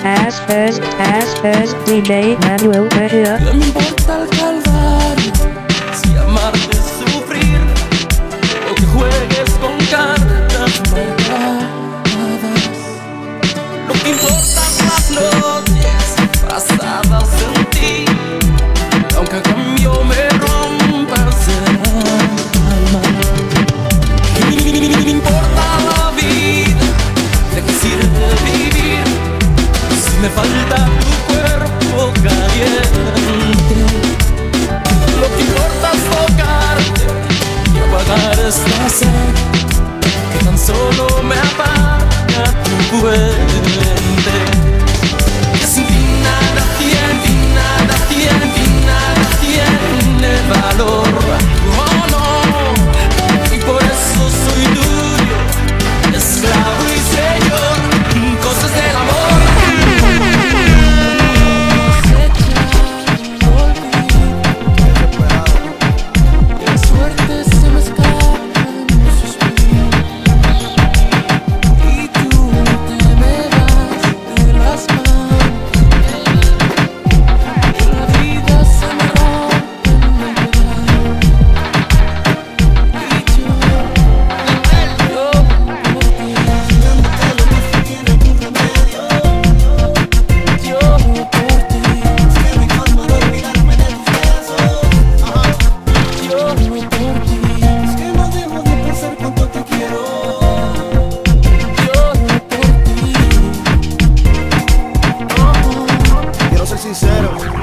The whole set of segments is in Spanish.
as, as, first debate and we'll be here. me falta he said.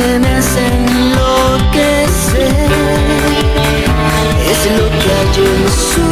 que me hace enloquecer. Es lo que hay en su